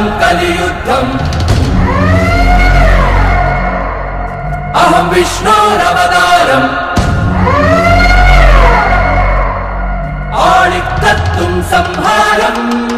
कलियुद्धम्। अहं विष्णारमदारम् आणिक्तत्तुं कर्तुम् संहारम्।